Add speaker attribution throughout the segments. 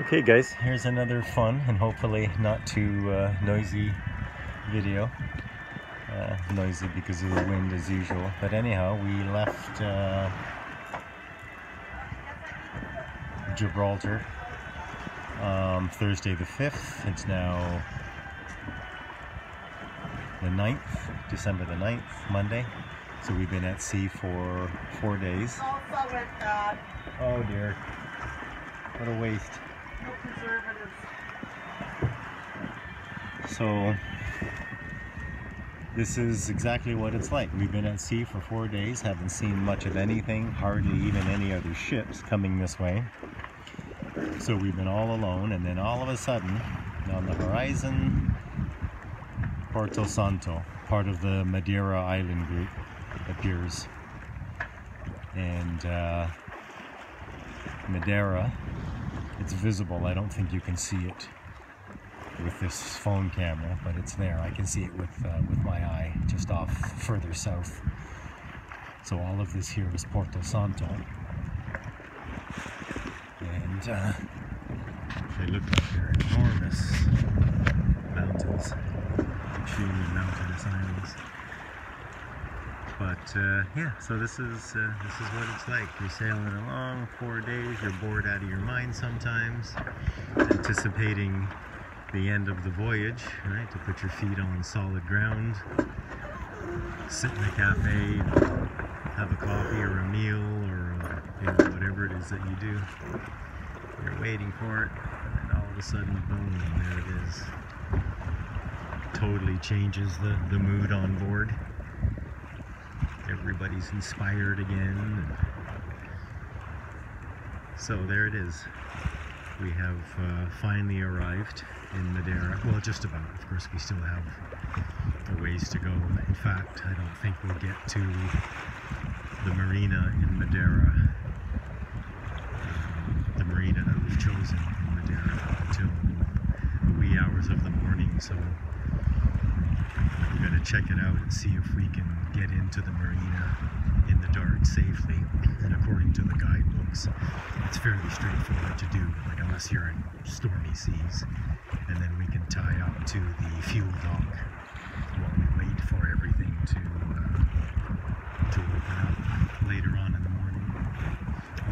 Speaker 1: Okay guys, here's another fun and hopefully not too uh, noisy video. Uh, noisy because of the wind as usual. But anyhow, we left uh, Gibraltar um, Thursday the 5th. It's now the 9th, December the 9th, Monday. So we've been at sea for four days. Oh dear. What a waste. So this is exactly what it's like. We've been at sea for four days, haven't seen much of anything, hardly even any other ships coming this way. So we've been all alone, and then all of a sudden, on the horizon, Porto Santo, part of the Madeira Island group, appears. And uh, Madeira, it's visible. I don't think you can see it with this phone camera, but it's there. I can see it with uh, with my eye, just off further south. So all of this here is Porto Santo, and uh, they look like they're enormous mountains, extremely mountainous islands. But uh, yeah, so this is uh, this is what it's like. You're sailing along four days. You're bored out of your mind sometimes, anticipating the end of the voyage, right? To put your feet on solid ground, sit in a cafe, have a coffee or a meal or you know, whatever it is that you do. You're waiting for it, and all of a sudden, boom, there it is. Totally changes the, the mood on board. Everybody's inspired again. So there it is. We have uh, finally arrived in Madeira. Well, just about. Of course, we still have a ways to go. In fact, I don't think we'll get to the marina in Madeira, the marina that we've chosen in Madeira, until the wee hours of the morning. So we're going to check it out and see if we can get into the marina in the dark safely. And according to the guidebooks, it's fairly straightforward to do, like unless you're in stormy seas. And then we can tie up to the fuel dock while we wait for everything to uh, to open up later on in the morning.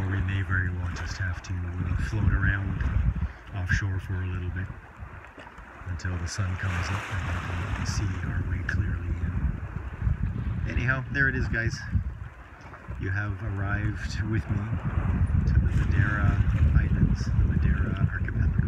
Speaker 1: Or we may very well just have to uh, float around offshore for a little bit until the sun comes up and we can see our anyhow, there it is, guys. You have arrived with me to the Madeira Islands, the Madeira Archipelago.